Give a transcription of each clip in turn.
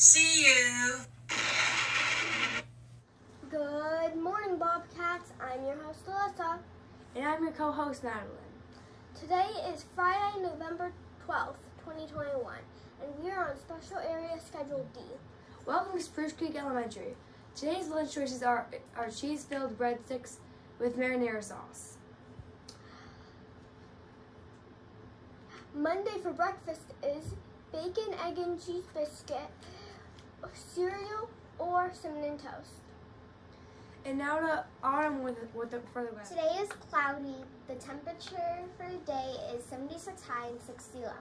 See you. Good morning, Bobcats. I'm your host, Alyssa. And I'm your co-host, Madeline. Today is Friday, November 12th, 2021, and we are on Special Area Schedule D. Welcome to Spruce Creek Elementary. Today's lunch choices are, are cheese-filled breadsticks with marinara sauce. Monday for breakfast is bacon, egg, and cheese biscuit cereal, or cinnamon toast. And now to autumn with, with the further weather. Today is cloudy. The temperature for today is 76 high and 60 low.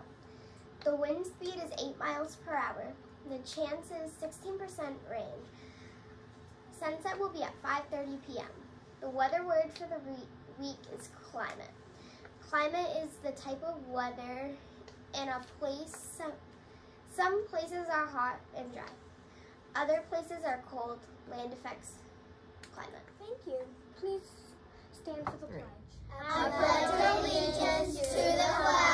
The wind speed is 8 miles per hour. The chance is 16% rain. Sunset will be at 5.30 p.m. The weather word for the week is climate. Climate is the type of weather in a place. Some, some places are hot and dry. Other places are cold. Land affects climate. Thank you. Please stand for the pledge. I pledge allegiance to the flag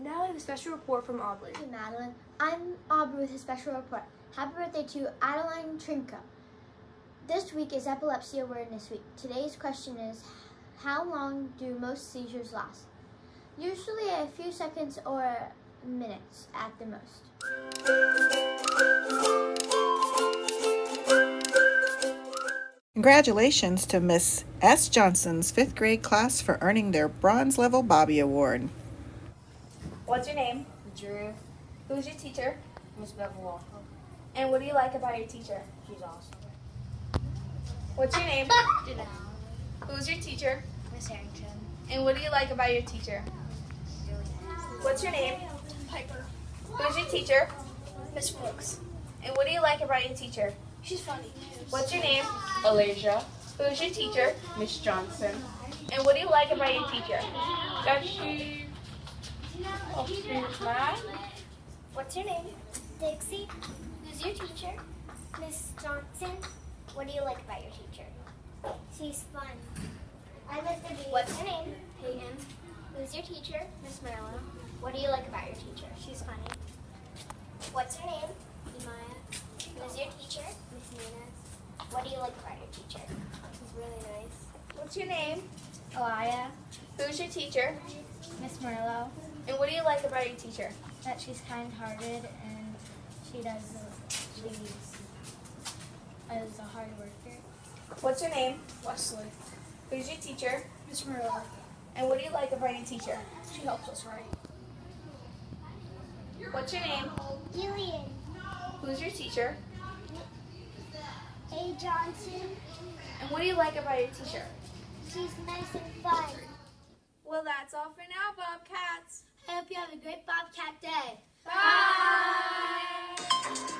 And now we have a special report from Aubrey. Hey, Madeline. I'm Aubrey with a special report. Happy birthday to Adeline Trinka. This week is Epilepsy Awareness Week. Today's question is, how long do most seizures last? Usually a few seconds or minutes at the most. Congratulations to Miss S. Johnson's fifth grade class for earning their bronze level Bobby Award. What's your name? Drew, Who's your teacher? Miss Bevel And what do you like about your teacher? she's awesome. What's your name? Who's your teacher? Miss Harrington, And what do you like about your teacher? really nice. What's your name? Piper, Who's your teacher? Miss Brooks, And what do you like about your teacher? she's funny. What's your name? Alasia, Who's your teacher? Miss Johnson, And what do you like about your teacher? that she What's your name? Dixie. Who's your teacher? Miss Johnson. What do you like about your teacher? She's fun. I'm Mr. B. What's your name? Peyton. Who's your teacher? Miss Marlowe. What do you like about your teacher? She's funny. What's your name? Imaya. Who's your teacher? Miss Nina. What do you like about your teacher? She's really nice. What's your name? Elia. Who's your teacher? Miss Marlowe. And what do you like about your teacher? That she's kind-hearted and she does. She's is a hard worker. What's your name? Wesley, Who's your teacher? Miss Marilla, And what do you like about your teacher? she helps us write. What's your name? Julian. Who's your teacher? A. Johnson. And what do you like about your teacher? She's nice and fun. Well, that's all for now, Bobcats. I hope you have a great Bobcat day. Bye. Bye.